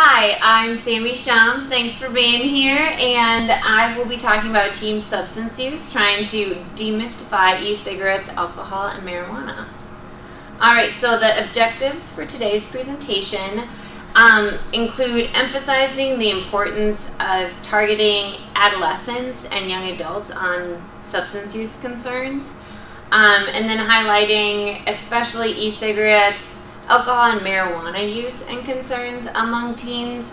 Hi, I'm Sammi Schams. Thanks for being here, and I will be talking about teen substance use, trying to demystify e-cigarettes, alcohol, and marijuana. Alright, so the objectives for today's presentation um, include emphasizing the importance of targeting adolescents and young adults on substance use concerns, um, and then highlighting especially e-cigarettes, alcohol and marijuana use and concerns among teens,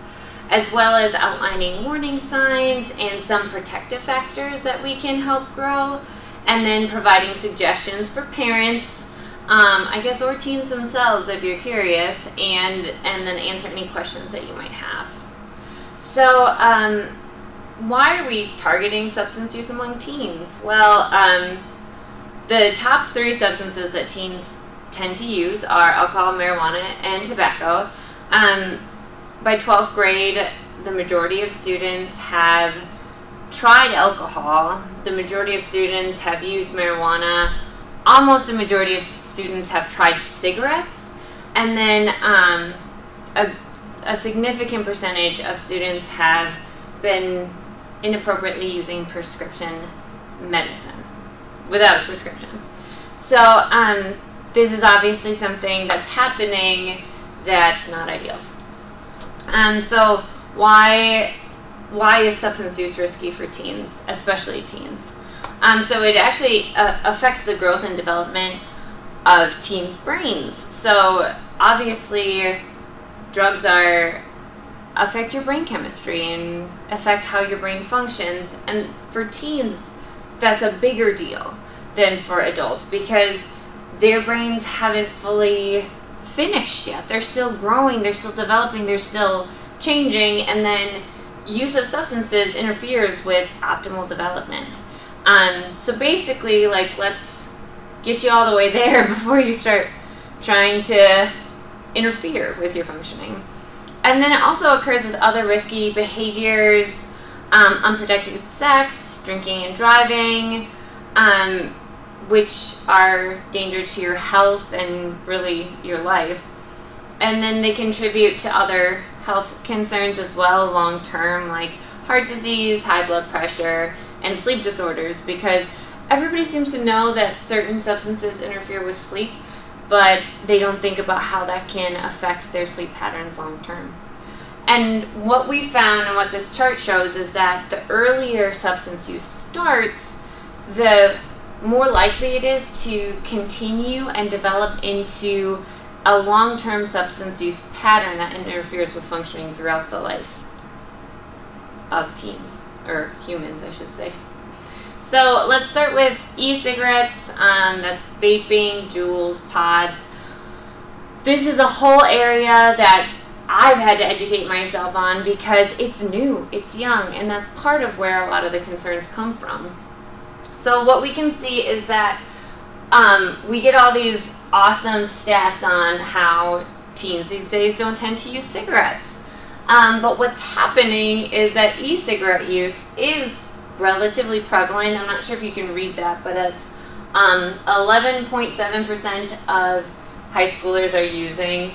as well as outlining warning signs and some protective factors that we can help grow, and then providing suggestions for parents, um, I guess, or teens themselves if you're curious, and, and then answer any questions that you might have. So, um, why are we targeting substance use among teens? Well, um, the top three substances that teens tend to use are alcohol, marijuana, and tobacco. Um, by 12th grade, the majority of students have tried alcohol. The majority of students have used marijuana. Almost the majority of students have tried cigarettes. And then um, a, a significant percentage of students have been inappropriately using prescription medicine without a prescription. So um, this is obviously something that's happening that's not ideal. Um, so why why is substance use risky for teens, especially teens? Um, so it actually uh, affects the growth and development of teens' brains. So obviously, drugs are affect your brain chemistry and affect how your brain functions. And for teens, that's a bigger deal than for adults because their brains haven't fully finished yet. They're still growing, they're still developing, they're still changing, and then use of substances interferes with optimal development. Um, so basically, like, let's get you all the way there before you start trying to interfere with your functioning. And then it also occurs with other risky behaviors, um, unprotected sex, drinking and driving, um, which are danger to your health and really your life. And then they contribute to other health concerns as well long term, like heart disease, high blood pressure, and sleep disorders, because everybody seems to know that certain substances interfere with sleep, but they don't think about how that can affect their sleep patterns long term. And what we found and what this chart shows is that the earlier substance use starts, the more likely it is to continue and develop into a long-term substance use pattern that interferes with functioning throughout the life of teens, or humans, I should say. So let's start with e-cigarettes, um, that's vaping, Juuls, pods. This is a whole area that I've had to educate myself on because it's new, it's young, and that's part of where a lot of the concerns come from. So what we can see is that um, we get all these awesome stats on how teens these days don't tend to use cigarettes. Um, but what's happening is that e-cigarette use is relatively prevalent. I'm not sure if you can read that, but it's 11.7% um, of high schoolers are using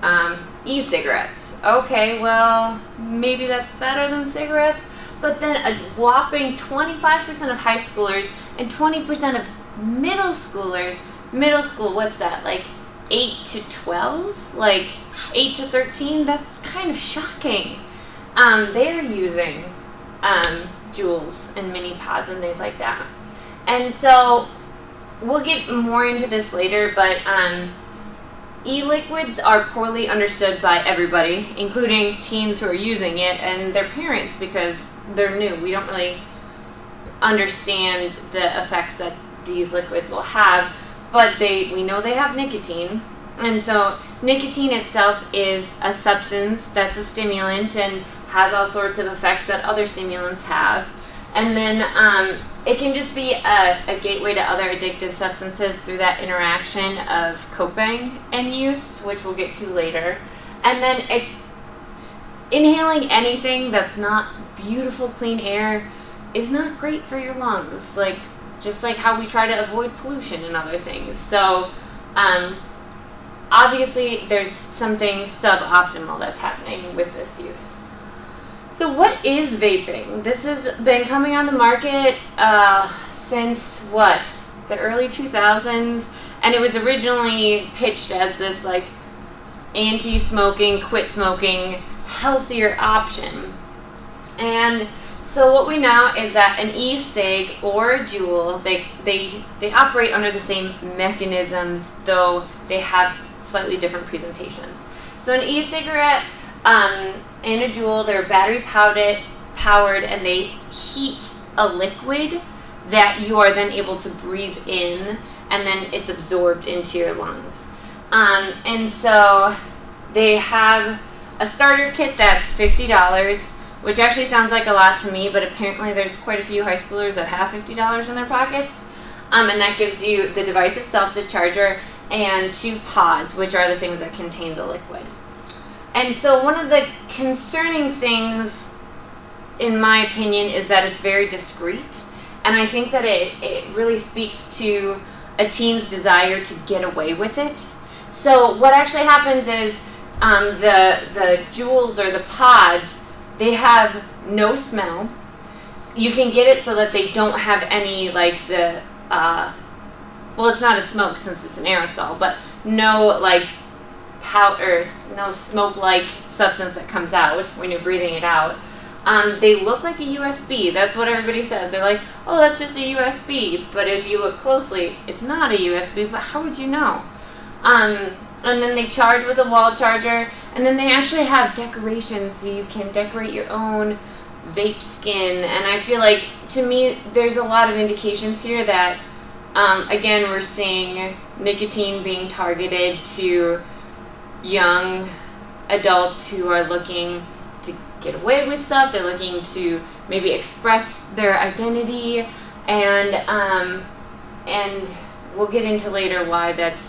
um, e-cigarettes. Okay, well, maybe that's better than cigarettes, but then a whopping 25% of high schoolers and 20% of middle schoolers, middle school, what's that, like 8 to 12? Like 8 to 13? That's kind of shocking. Um, they're using um, and mini pods and things like that. And so we'll get more into this later, but um, e-liquids are poorly understood by everybody, including teens who are using it and their parents because they're new. We don't really understand the effects that these liquids will have, but they we know they have nicotine. And so nicotine itself is a substance that's a stimulant and has all sorts of effects that other stimulants have. And then um, it can just be a, a, gateway to other addictive substances through that interaction of coping and use, which we'll get to later. And then it's inhaling anything that's not beautiful clean air is not great for your lungs. Like just like how we try to avoid pollution and other things. So um, obviously there's something suboptimal that's happening with this use. So what is vaping? This has been coming on the market uh, since what? The early 2000s and it was originally pitched as this like anti-smoking, quit smoking, healthier option. And so what we know is that an e-cig or a Juul, they, they, they operate under the same mechanisms, though they have slightly different presentations. So an e-cigarette um, and a Juul, they're battery powered, powered and they heat a liquid that you are then able to breathe in and then it's absorbed into your lungs. Um, and so they have a starter kit that's $50 which actually sounds like a lot to me, but apparently there's quite a few high schoolers that have $50 in their pockets. Um, and that gives you the device itself, the charger, and two pods, which are the things that contain the liquid. And so one of the concerning things, in my opinion, is that it's very discreet. And I think that it, it really speaks to a teen's desire to get away with it. So what actually happens is um, the, the Juuls or the pods, they have no smell. You can get it so that they don't have any like the uh, well, it's not a smoke since it's an aerosol, but no like powder, no smoke-like substance that comes out when you're breathing it out. Um, they look like a USB. That's what everybody says. They're like, oh, that's just a USB. But if you look closely, it's not a USB. But how would you know? Um, and then they charge with a wall charger, and then they actually have decorations so you can decorate your own vape skin. And I feel like, to me, there's a lot of indications here that, um, again, we're seeing nicotine being targeted to young adults who are looking to get away with stuff. They're looking to maybe express their identity, and um, and we'll get into later why that's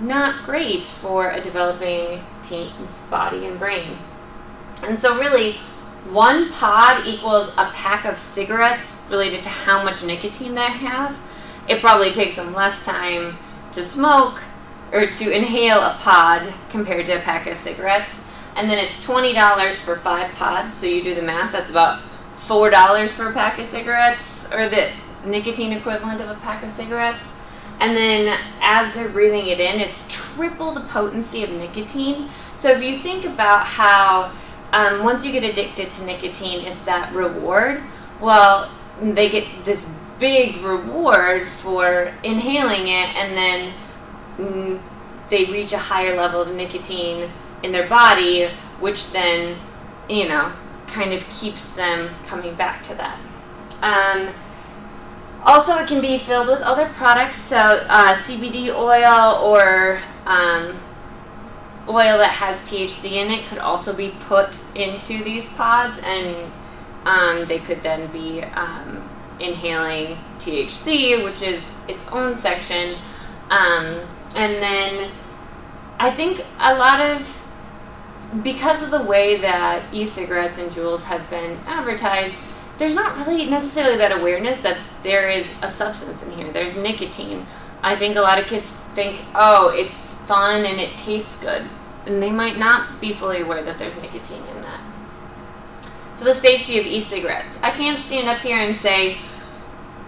not great for a developing teen's body and brain. And so really, one pod equals a pack of cigarettes related to how much nicotine they have. It probably takes them less time to smoke or to inhale a pod compared to a pack of cigarettes. And then it's $20 for five pods, so you do the math, that's about $4 for a pack of cigarettes, or the nicotine equivalent of a pack of cigarettes. And then as they're breathing it in, it's triple the potency of nicotine. So if you think about how um, once you get addicted to nicotine, it's that reward. Well, they get this big reward for inhaling it, and then they reach a higher level of nicotine in their body, which then, you know, kind of keeps them coming back to that. Um, also, it can be filled with other products, so uh, CBD oil or um, oil that has THC in it could also be put into these pods, and um, they could then be um, inhaling THC, which is its own section. Um, and then I think a lot of because of the way that e-cigarettes and Juuls have been advertised, there's not really necessarily that awareness that there is a substance in here. There's nicotine. I think a lot of kids think, oh, it's fun and it tastes good. And they might not be fully aware that there's nicotine in that. So the safety of e-cigarettes. I can't stand up here and say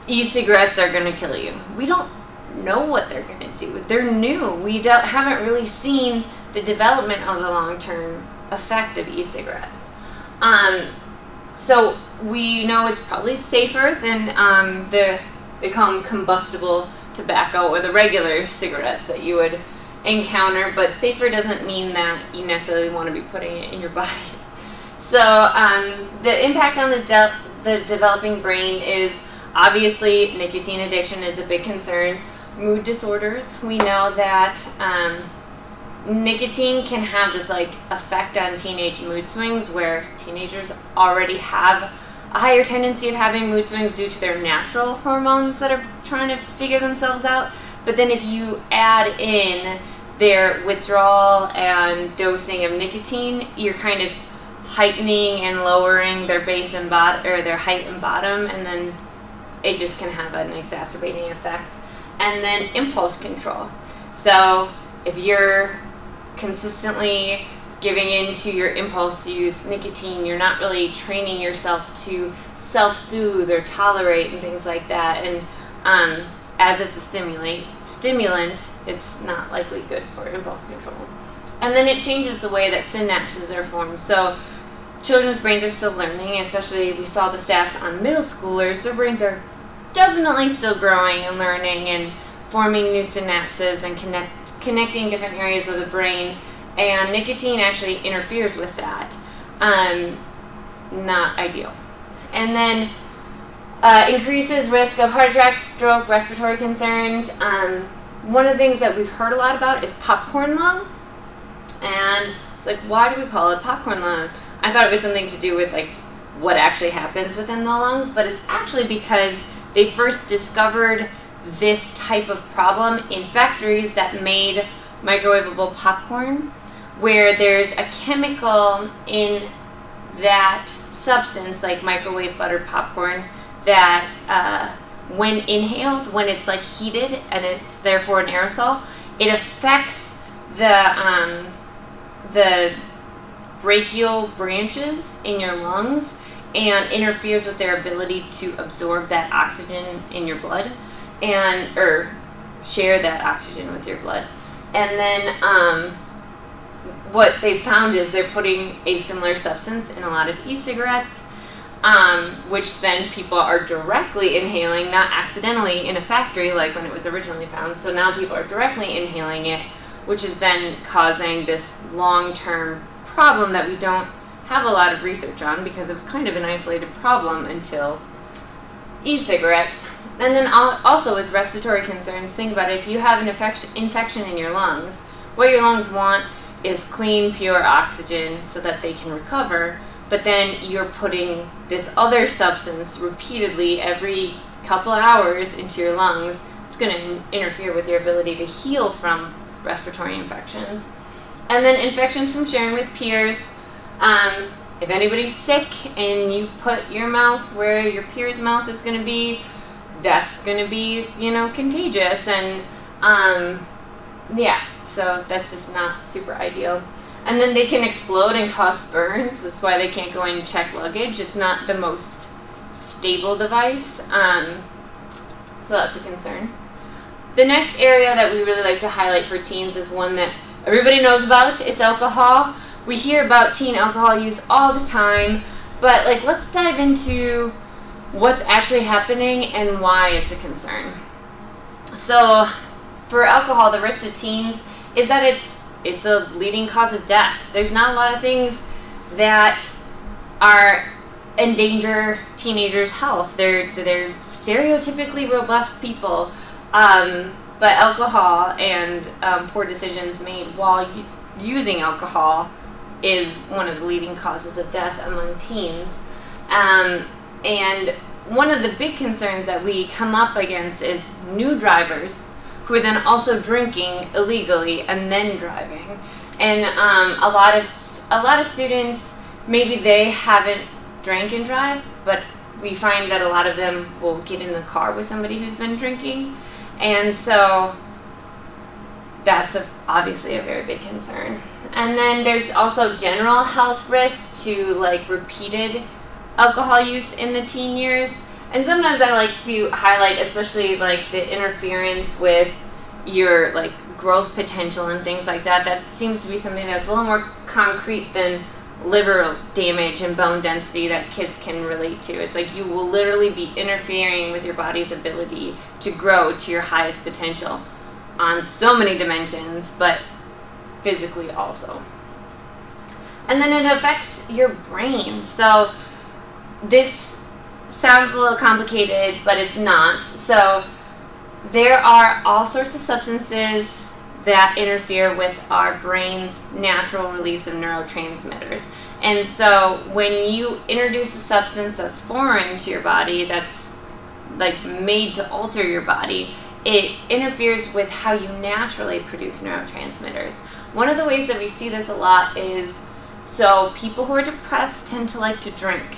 e-cigarettes are going to kill you. We don't know what they're going to do. They're new. We haven't really seen the development of the long-term effect of e-cigarettes. Um, so we know it's probably safer than um, the, they call them combustible tobacco or the regular cigarettes that you would encounter, but safer doesn't mean that you necessarily want to be putting it in your body. So um, the impact on the, de the developing brain is obviously nicotine addiction is a big concern. Mood disorders, we know that um, nicotine can have this like effect on teenage mood swings where teenagers already have a higher tendency of having mood swings due to their natural hormones that are trying to figure themselves out. But then if you add in their withdrawal and dosing of nicotine, you're kind of heightening and lowering their base and bottom or their height and bottom and then it just can have an exacerbating effect. And then impulse control. So if you're consistently giving in to your impulse to use nicotine, you're not really training yourself to self-soothe or tolerate and things like that. And um, as it's a stimulate, stimulant, it's not likely good for impulse control. And then it changes the way that synapses are formed. So children's brains are still learning, especially we saw the stats on middle schoolers. Their brains are definitely still growing and learning and forming new synapses and connect, connecting different areas of the brain. And nicotine actually interferes with that. Um, not ideal. And then uh, increases risk of heart attack, stroke, respiratory concerns. Um, one of the things that we've heard a lot about is popcorn lung. And it's like, why do we call it popcorn lung? I thought it was something to do with like what actually happens within the lungs, but it's actually because they first discovered this type of problem in factories that made microwavable popcorn, where there's a chemical in that substance, like microwave butter popcorn, that uh, when inhaled, when it's like heated and it's therefore an aerosol, it affects the um, the brachial branches in your lungs and interferes with their ability to absorb that oxygen in your blood and or share that oxygen with your blood. And then um, what they found is they're putting a similar substance in a lot of e-cigarettes, um, which then people are directly inhaling, not accidentally in a factory like when it was originally found. So now people are directly inhaling it, which is then causing this long-term problem that we don't have a lot of research on because it was kind of an isolated problem until e-cigarettes. And then also with respiratory concerns, think about it. If you have an infection in your lungs, what your lungs want is clean, pure oxygen so that they can recover. But then you're putting this other substance repeatedly every couple hours into your lungs. It's going to interfere with your ability to heal from respiratory infections. And then infections from sharing with peers. Um, if anybody's sick and you put your mouth where your peer's mouth is going to be, that's going to be, you know, contagious. And um, yeah, so that's just not super ideal. And then they can explode and cause burns. That's why they can't go in and check luggage. It's not the most stable device. Um, so that's a concern. The next area that we really like to highlight for teens is one that everybody knows about. It's alcohol. We hear about teen alcohol use all the time, but like let's dive into what's actually happening and why it's a concern. So, for alcohol, the risk to teens is that it's it's a leading cause of death. There's not a lot of things that are endanger teenagers' health. They're they're stereotypically robust people, um, but alcohol and um, poor decisions made while using alcohol is one of the leading causes of death among teens. Um, and one of the big concerns that we come up against is new drivers who are then also drinking illegally and then driving. And um, a lot of a lot of students maybe they haven't drank and drive, but we find that a lot of them will get in the car with somebody who's been drinking, and so that's a, obviously a very big concern. And then there's also general health risks to like repeated alcohol use in the teen years. And sometimes I like to highlight especially like the interference with your like growth potential and things like that. That seems to be something that's a little more concrete than liver damage and bone density that kids can relate to. It's like you will literally be interfering with your body's ability to grow to your highest potential on so many dimensions, but physically also. And then it affects your brain. So this sounds a little complicated, but it's not. So there are all sorts of substances that interfere with our brain's natural release of neurotransmitters. And so when you introduce a substance that's foreign to your body, that's like made to alter your body, it interferes with how you naturally produce neurotransmitters. One of the ways that we see this a lot is so people who are depressed tend to like to drink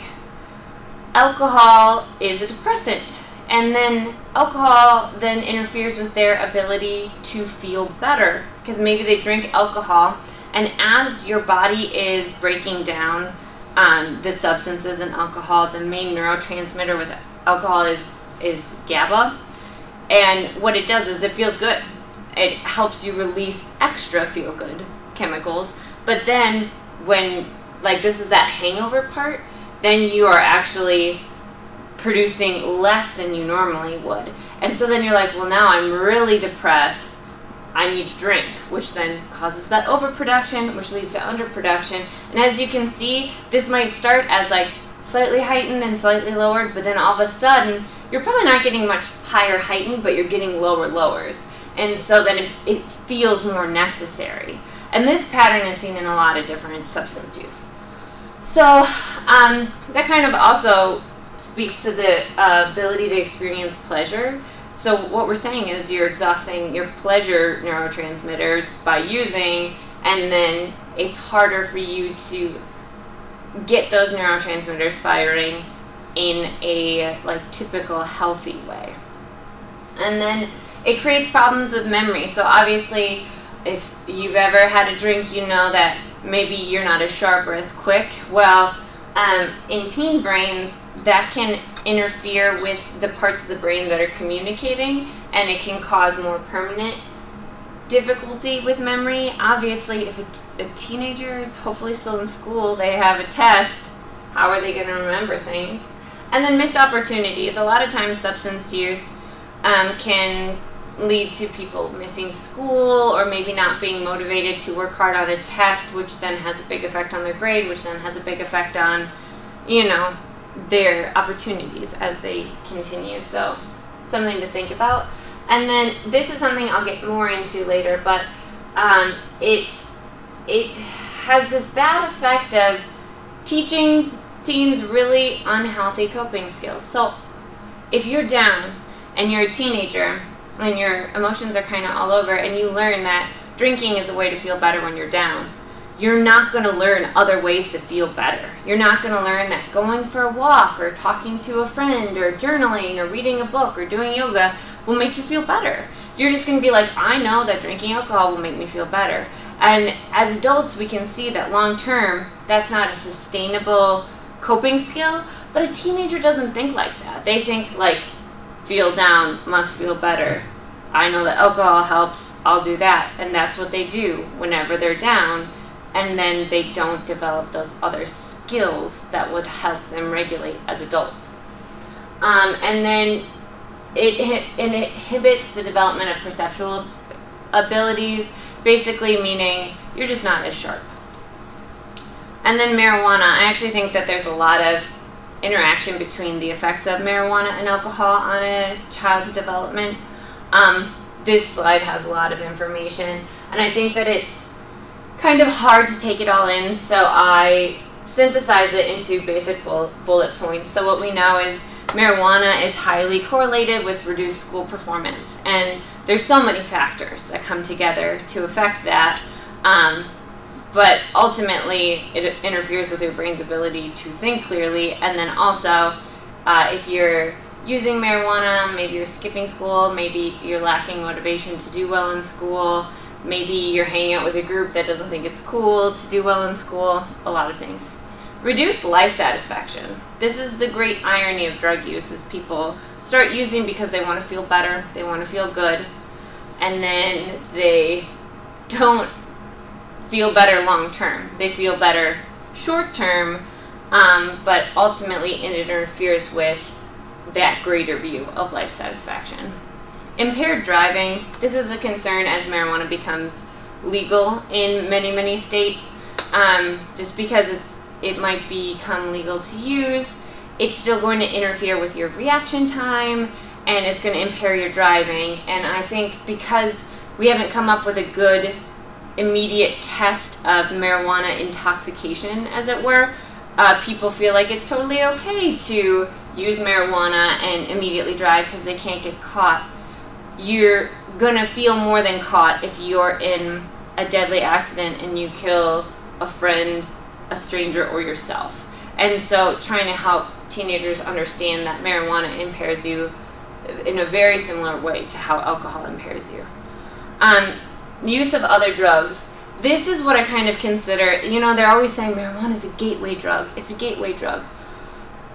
alcohol is a depressant And then alcohol then interferes with their ability to feel better because maybe they drink alcohol, and as your body is breaking down um, the substances in alcohol, the main neurotransmitter with alcohol is is GABA, and what it does is it feels good. It helps you release extra feel good chemicals, but then when like this is that hangover part, then you are actually producing less than you normally would. And so then you're like, well, now I'm really depressed. I need to drink, which then causes that overproduction, which leads to underproduction. And as you can see, this might start as like slightly heightened and slightly lowered, but then all of a sudden, you're probably not getting much higher heightened, but you're getting lower lowers. And so then it, it feels more necessary. And this pattern is seen in a lot of different substance use. So um, that kind of also speaks to the uh, ability to experience pleasure. So what we're saying is you're exhausting your pleasure neurotransmitters by using, and then it's harder for you to get those neurotransmitters firing in a like typical healthy way. And then it creates problems with memory. So obviously, if you've ever had a drink, you know that maybe you're not as sharp or as quick. Well, um, in teen brains, that can interfere with the parts of the brain that are communicating and it can cause more permanent difficulty with memory. Obviously, if a, teenager is hopefully still in school, they have a test, how are they going to remember things? And then missed opportunities. A lot of times, substance use um, can lead to people missing school or maybe not being motivated to work hard on a test, which then has a big effect on their grade, which then has a big effect on, you know, their opportunities as they continue. So, something to think about. And then this is something I'll get more into later, but um, it's it has this bad effect of teaching teens really unhealthy coping skills. So, if you're down and you're a teenager and your emotions are kind of all over, and you learn that drinking is a way to feel better when you're down, you're not going to learn other ways to feel better. You're not going to learn that going for a walk or talking to a friend or journaling or reading a book or doing yoga will make you feel better. You're just going to be like, I know that drinking alcohol will make me feel better. And as adults, we can see that long term, that's not a sustainable coping skill. But a teenager doesn't think like that. They think like, feel down, must feel better. I know that alcohol helps, I'll do that. And that's what they do whenever they're down and then they don't develop those other skills that would help them regulate as adults. Um, and then it, it inhibits the development of perceptual abilities, basically meaning you're just not as sharp. And then marijuana, I actually think that there's a lot of interaction between the effects of marijuana and alcohol on a child's development. Um, this slide has a lot of information, and I think that it's kind of hard to take it all in, so I synthesize it into basic bullet points. So what we know is marijuana is highly correlated with reduced school performance, and there's so many factors that come together to affect that. Um, but ultimately, it interferes with your brain's ability to think clearly, and then also, uh, if you're using marijuana, maybe you're skipping school, maybe you're lacking motivation to do well in school, Maybe you're hanging out with a group that doesn't think it's cool to do well in school, a lot of things. Reduced life satisfaction. This is the great irony of drug use is people start using because they want to feel better, they want to feel good, and then they don't feel better long term. They feel better short term, um, but ultimately it interferes with that greater view of life satisfaction. Impaired driving, this is a concern as marijuana becomes legal in many, many states. Um, just because it might become legal to use, it's still going to interfere with your reaction time and it's going to impair your driving. And I think because we haven't come up with a good immediate test of marijuana intoxication, as it were, uh, people feel like it's totally okay to use marijuana and immediately drive because they can't get caught you're gonna feel more than caught if you're in a deadly accident and you kill a friend, a stranger, or yourself. And so, trying to help teenagers understand that marijuana impairs you in a very similar way to how alcohol impairs you. Um, use of other drugs. This is what I kind of consider, you know, they're always saying marijuana is a gateway drug. It's a gateway drug.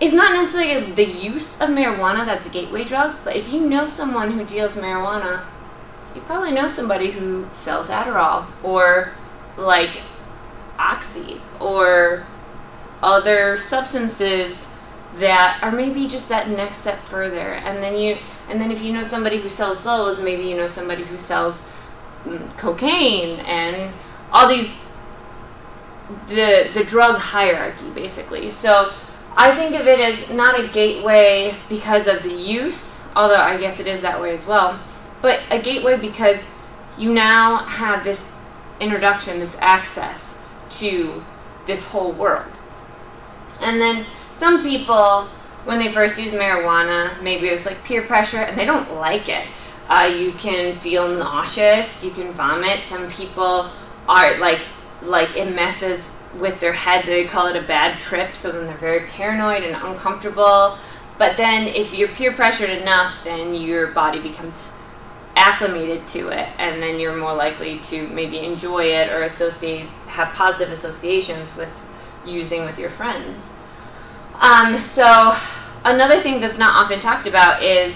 It's not necessarily the use of marijuana that's a gateway drug, but if you know someone who deals marijuana, you probably know somebody who sells Adderall or like Oxy or other substances that are maybe just that next step further. And then you and then if you know somebody who sells those, maybe you know somebody who sells cocaine and all these the the drug hierarchy basically. So I think of it as not a gateway because of the use, although I guess it is that way as well, but a gateway because you now have this introduction, this access to this whole world. And then some people, when they first use marijuana, maybe it was like peer pressure and they don't like it. Uh, you can feel nauseous, you can vomit. Some people are like, like it messes with their head. They call it a bad trip, so then they're very paranoid and uncomfortable. But then if you're peer pressured enough, then your body becomes acclimated to it and then you're more likely to maybe enjoy it or associate have positive associations with using with your friends um, so another thing that's not often talked about is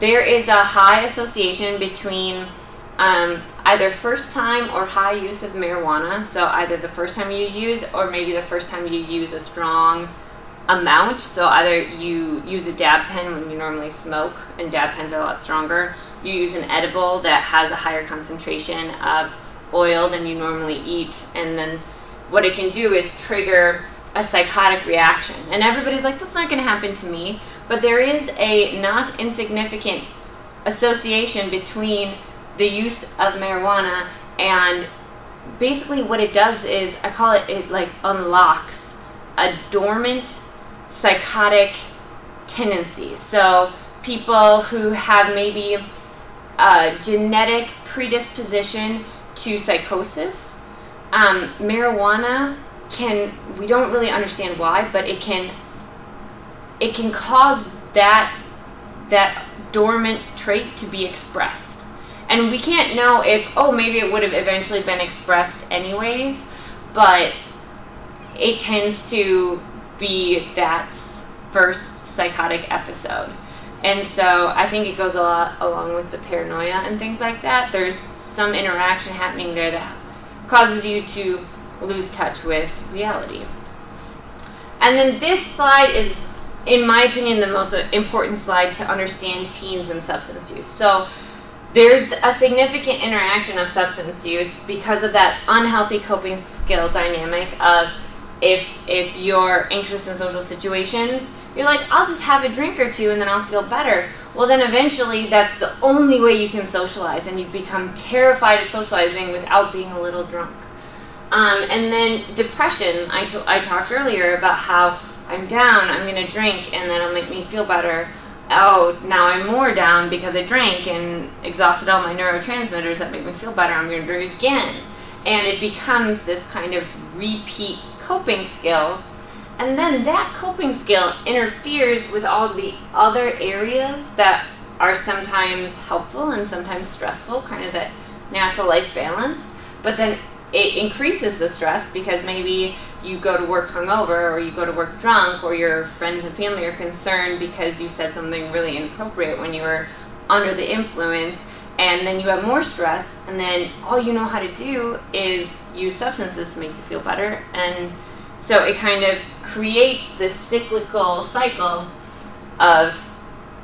there is a high association between um, either first time or high use of marijuana so either the first time you use or maybe the first time you use a strong amount so either you use a dab pen when you normally smoke and dab pens are a lot stronger you use an edible that has a higher concentration of oil than you normally eat, and then what it can do is trigger a psychotic reaction. And everybody's like, that's not going to happen to me. But there is a not insignificant association between the use of marijuana and basically what it does is, I call it, it like unlocks a dormant psychotic tendency. So people who have maybe a genetic predisposition to psychosis. Um, marijuana can we don't really understand why, but it can it can cause that that dormant trait to be expressed. And we can't know if oh maybe it would have eventually been expressed anyways, but it tends to be that first psychotic episode. And so I think it goes a lot along with the paranoia and things like that. There's some interaction happening there that causes you to lose touch with reality. And then this slide is, in my opinion, the most important slide to understand teens and substance use. So there's a significant interaction of substance use because of that unhealthy coping skill dynamic of if if you're anxious in social situations you're like, I'll just have a drink or two and then I'll feel better. Well, then eventually that's the only way you can socialize, and you become terrified of socializing without being a little drunk. Um, and then depression, I, I talked earlier about how I'm down, I'm going to drink, and then it'll make me feel better. Oh, now I'm more down because I drank and exhausted all my neurotransmitters that make me feel better. I'm going to drink again. And it becomes this kind of repeat coping skill and then that coping skill interferes with all the other areas that are sometimes helpful and sometimes stressful, kind of that natural life balance. But then it increases the stress because maybe you go to work hungover or you go to work drunk or your friends and family are concerned because you said something really inappropriate when you were under the influence and then you have more stress and then all you know how to do is use substances to make you feel better and so it kind of creates this cyclical cycle of,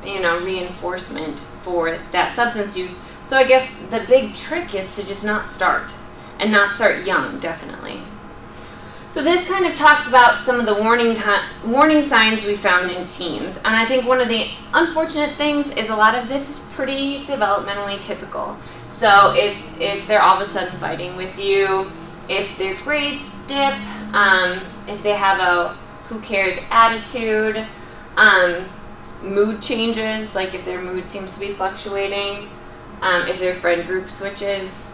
you know, reinforcement for that substance use. So I guess the big trick is to just not start and not start young, definitely. So this kind of talks about some of the warning warning signs we found in teens. And I think one of the unfortunate things is a lot of this is pretty developmentally typical. So if, if they're all of a sudden fighting with you, if their grades dip, um, if they have a who cares attitude, um, mood changes, like if their mood seems to be fluctuating, um, if their friend group switches,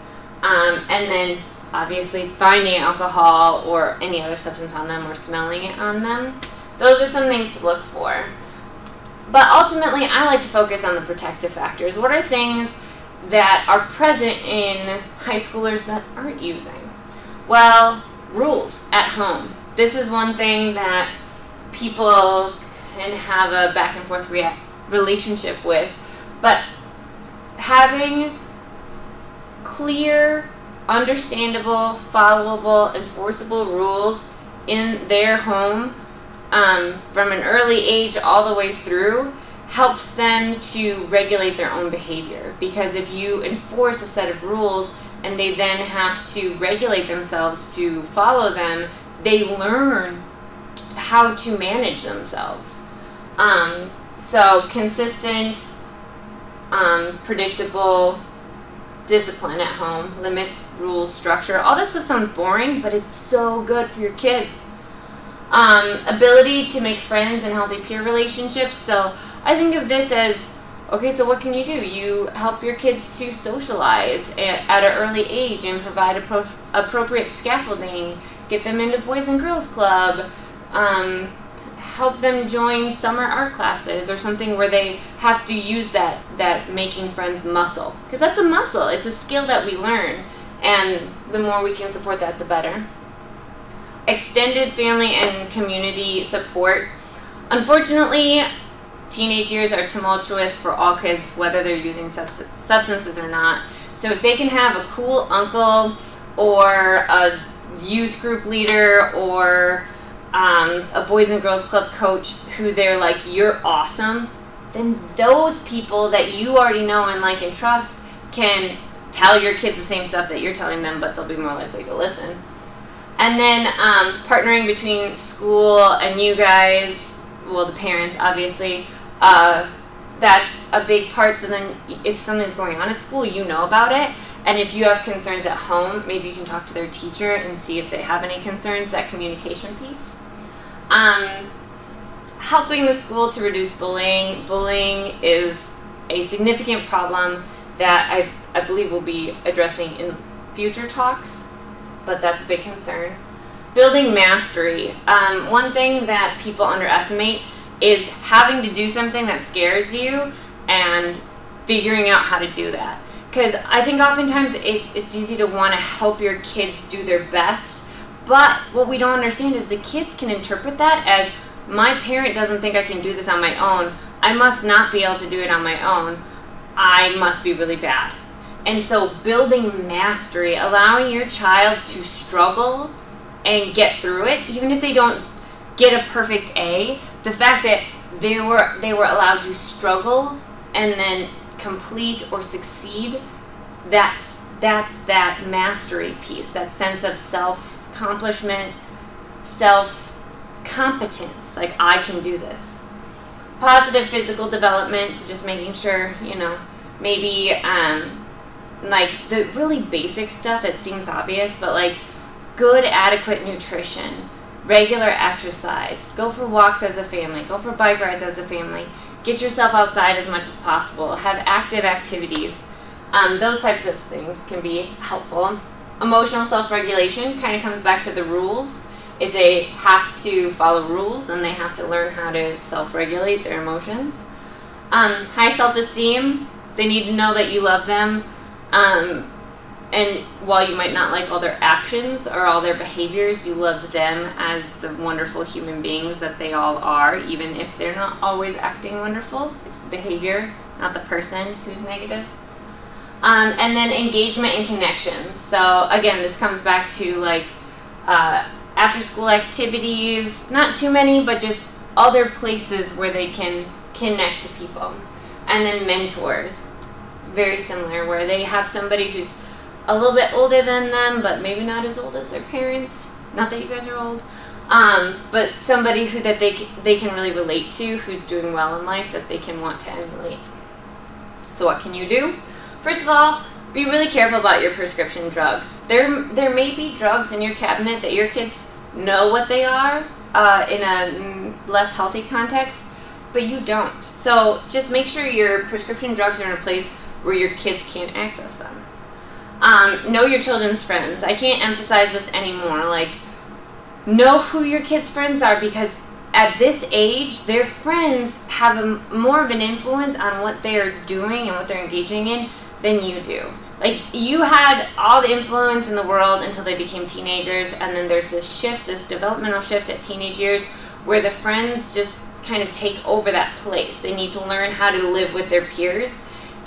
um, and then obviously finding alcohol or any other substance on them or smelling it on them. Those are some things to look for. But ultimately, I like to focus on the protective factors. What are things that are present in high schoolers that aren't using? Well, rules at home. This is one thing that people can have a back and forth relationship with, but having clear, understandable, followable, enforceable rules in their home um, from an early age all the way through helps them to regulate their own behavior. Because if you enforce a set of rules and they then have to regulate themselves to follow them, they learn how to manage themselves. Um, so consistent, um, predictable discipline at home, limits, rules, structure. All this stuff sounds boring, but it's so good for your kids. Um, ability to make friends and healthy peer relationships. So I think of this as okay, so what can you do? You help your kids to socialize at, an early age and provide appro- appropriate scaffolding, get them into Boys and Girls Club, um, help them join summer art classes or something where they have to use that, that making friends muscle. Because that's a muscle, it's a skill that we learn, and the more we can support that, the better. Extended family and community support. Unfortunately, teenage years are tumultuous for all kids, whether they're using subs- substances or not. So if they can have a cool uncle or a youth group leader or um, a Boys and Girls Club coach who they're like, you're awesome, then those people that you already know and like and trust can tell your kids the same stuff that you're telling them, but they'll be more likely to listen. And then um, partnering between school and you guys, well, the parents, obviously, uh, that's a big part. So then, if something's going on at school, you know about it. And if you have concerns at home, maybe you can talk to their teacher and see if they have any concerns. That communication piece. Um, helping the school to reduce bullying. Bullying is a significant problem that I, I believe we'll be addressing in future talks, but that's a big concern. Building mastery. Um, one thing that people underestimate is having to do something that scares you and figuring out how to do that. Because I think oftentimes it's, it's easy to want to help your kids do their best, but what we don't understand is the kids can interpret that as my parent doesn't think I can do this on my own. I must not be able to do it on my own. I must be really bad. And so building mastery, allowing your child to struggle and get through it, even if they don't get a perfect A, the fact that they were they were allowed to struggle and then complete or succeed, that's that's that mastery piece, that sense of self accomplishment, self competence, like I can do this. Positive physical development, so just making sure, you know, maybe um, like the really basic stuff that seems obvious, but like good, adequate nutrition, regular exercise, go for walks as a family, go for bike rides as a family, get yourself outside as much as possible, have active activities. Um, those types of things can be helpful. Emotional self regulation kind of comes back to the rules. If they have to follow rules, then they have to learn how to self regulate their emotions. Um, high self esteem, they need to know that you love them. Um, and while you might not like all their actions or all their behaviors, you love them as the wonderful human beings that they all are, even if they're not always acting wonderful. It's the behavior, not the person who's negative. Um, and then engagement and connections. So again, this comes back to like uh, after school activities, not too many, but just other places where they can connect to people. And then mentors, very similar, where they have somebody who's a little bit older than them, but maybe not as old as their parents. Not that you guys are old. Um, but somebody who that they they can really relate to, who's doing well in life, that they can want to emulate. So what can you do? First of all, be really careful about your prescription drugs. There there may be drugs in your cabinet that your kids know what they are uh, in a less healthy context, but you don't. So just make sure your prescription drugs are in a place where your kids can't access them. Um, know your children's friends. I can't emphasize this anymore. Like, know who your kids' friends are because at this age, their friends have a, more of an influence on what they're doing and what they're engaging in than you do. Like, you had all the influence in the world until they became teenagers, and then there's this shift, this developmental shift at teenage years, where the friends just kind of take over that place. They need to learn how to live with their peers.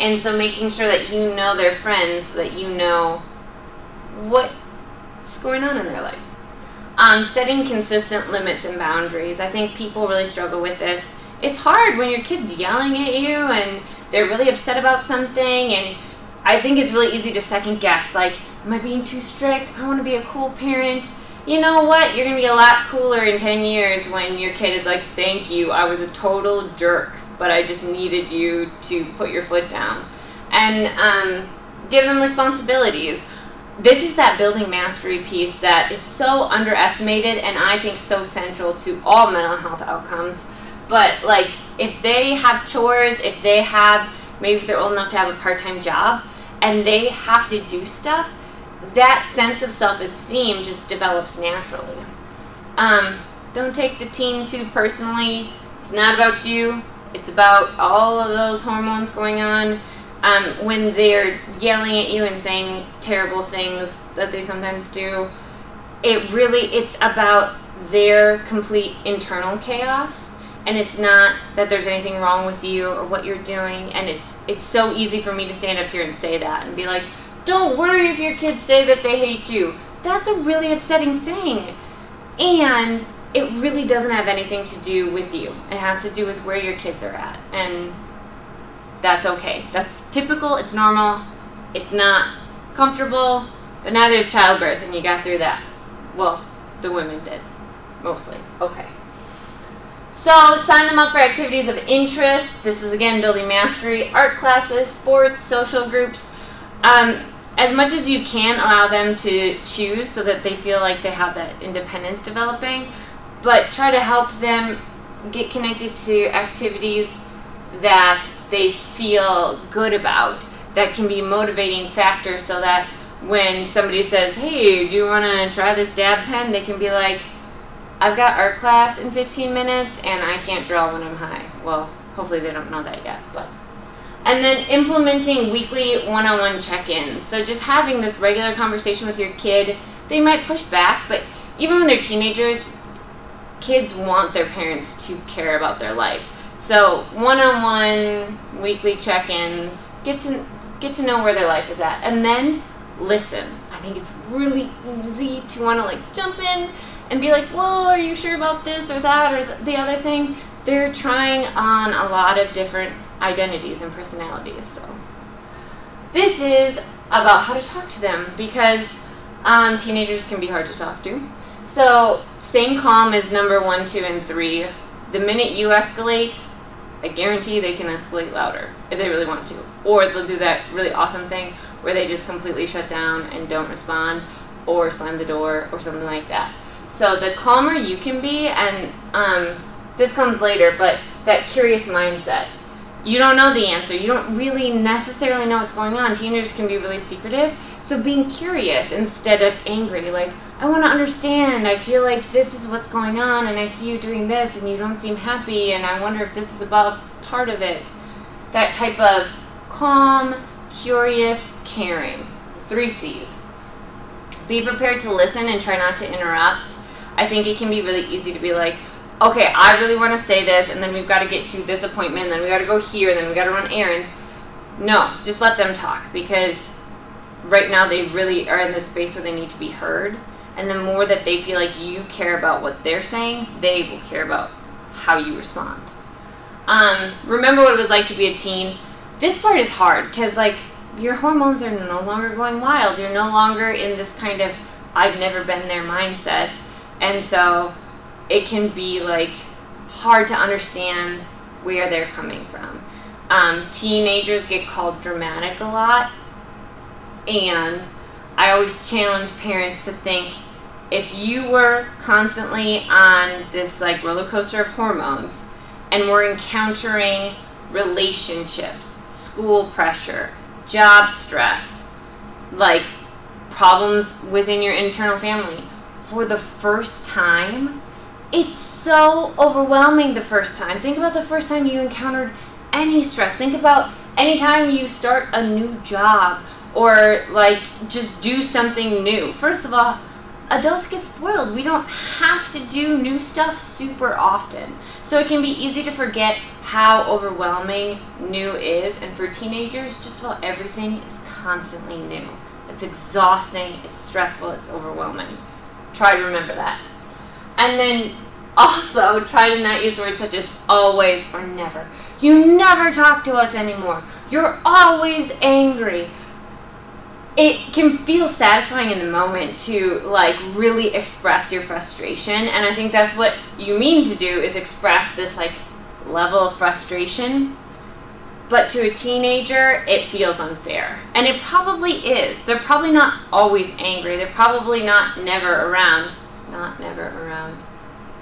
And so making sure that you know their friends so that you know what's going on in their life. Um, setting consistent limits and boundaries. I think people really struggle with this. It's hard when your kid's yelling at you and they're really upset about something and I think it's really easy to second guess like am I being too strict? I want to be a cool parent. You know what? You're going to be a lot cooler in 10 years when your kid is like, "Thank you. I was a total jerk, but I just needed you to put your foot down." And um, give them responsibilities this is that building mastery piece that is so underestimated and I think so central to all mental health outcomes. But like if they have chores, if they have maybe if they're old enough to have a part-time job and they have to do stuff, that sense of self-esteem just develops naturally. Um, don't take the teen too personally. It's not about you. It's about all of those hormones going on um, when they're yelling at you and saying terrible things that they sometimes do, it really it's about their complete internal chaos and it's not that there's anything wrong with you or what you're doing and it's it's so easy for me to stand up here and say that and be like don't worry if your kids say that they hate you that's a really upsetting thing and it really doesn't have anything to do with you it has to do with where your kids are at and that's okay. That's typical, it's normal, it's not comfortable, but now there's childbirth and you got through that. Well, the women did, mostly. Okay. So sign them up for activities of interest. This is again building mastery, art classes, sports, social groups. Um, as much as you can, allow them to choose so that they feel like they have that independence developing, but try to help them get connected to activities that they feel good about that can be a motivating factor so that when somebody says, hey, do you want to try this dab pen? They can be like, I've got art class in 15 minutes and I can't draw when I'm high. Well, hopefully they don't know that yet, but. And then implementing weekly one-on-one check-ins. So just having this regular conversation with your kid, they might push back, but even when they're teenagers, kids want their parents to care about their life. So one-on-one weekly check-ins, get to get to know where their life is at, and then listen. I think it's really easy to want to like jump in and be like, "Whoa, are you sure about this or that or the other thing?" They're trying on a lot of different identities and personalities. So this is about how to talk to them because um, teenagers can be hard to talk to. So staying calm is number one, two, and three. The minute you escalate, I guarantee they can escalate louder if they really want to. Or they'll do that really awesome thing where they just completely shut down and don't respond or slam the door or something like that. So the calmer you can be, and um, this comes later, but that curious mindset. You don't know the answer. You don't really necessarily know what's going on. Teenagers can be really secretive. So being curious instead of angry, like, I want to understand. I feel like this is what's going on, and I see you doing this, and you don't seem happy, and I wonder if this is about part of it. That type of calm, curious, caring. Three C's. Be prepared to listen and try not to interrupt. I think it can be really easy to be like, okay, I really want to say this, and then we've got to get to this appointment, and then we got to go here, and then we got to run errands. No, just let them talk because right now they really are in this space where they need to be heard and the more that they feel like you care about what they're saying, they will care about how you respond. Um, remember what it was like to be a teen. This part is hard because like your hormones are no longer going wild. You're no longer in this kind of I've never been there mindset. And so it can be like hard to understand where they're coming from. Um, teenagers get called dramatic a lot and I always challenge parents to think if you were constantly on this like roller coaster of hormones and were encountering relationships, school pressure, job stress, like problems within your internal family for the first time, it's so overwhelming the first time. Think about the first time you encountered any stress. Think about anytime you start a new job or like just do something new. First of all, adults get spoiled. We don't have to do new stuff super often. So it can be easy to forget how overwhelming new is. And for teenagers, just about everything is constantly new. It's exhausting, it's stressful, it's overwhelming. Try to remember that. And then also try to not use words such as always or never. You never talk to us anymore. You're always angry. It can feel satisfying in the moment to like really express your frustration and i think that's what you mean to do is express this like level of frustration. But to a teenager it feels unfair. And it probably is. They're probably not always angry. They're probably not never around not never around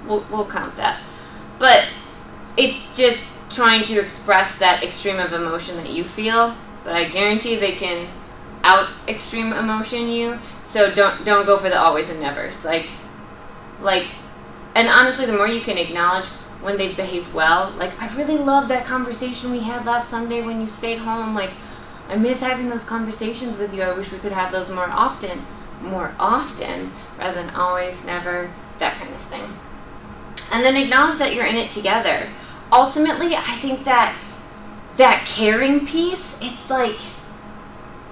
we'll, we'll count that but it's just trying to express that extreme of emotion that you feel but i guarantee they can out extreme emotion you. So don't don't go for the always and nevers. Like like and honestly the more you can acknowledge when they've behaved well, like I really love that conversation we had last Sunday when you stayed home. Like I miss having those conversations with you. I wish we could have those more often. More often rather than always, never, that kind of thing. And then acknowledge that you're in it together. Ultimately, I think that that caring piece, it's like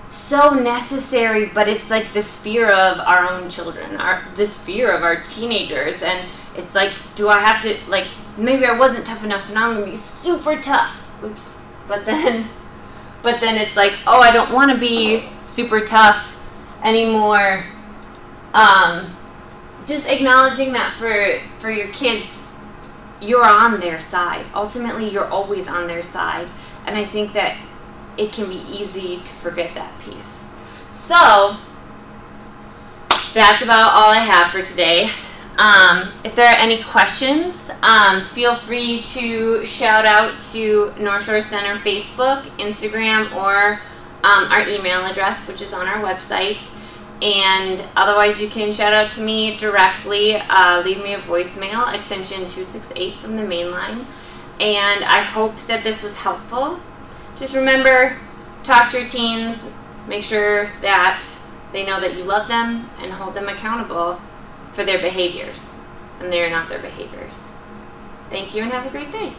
so necessary, but it's like this fear of our own children, our this fear of our teenagers, and it's like, do I have to like maybe I wasn't tough enough, so now I'm gonna be super tough. Oops. But then, but then it's like, oh, I don't want to be super tough anymore. Um, just acknowledging that for for your kids, you're on their side. Ultimately, you're always on their side, and I think that it can be easy to forget that piece. So, that's about all I have for today. Um, if there are any questions, um, feel free to shout out to North Shore Center Facebook, Instagram, or um, our email address, which is on our website. And otherwise, you can shout out to me directly. Uh, leave me a voicemail, extension 268 from the main line. And I hope that this was helpful. Just remember, talk to your teens, make sure that they know that you love them and hold them accountable for their behaviors and they are not their behaviors. Thank you and have a great day.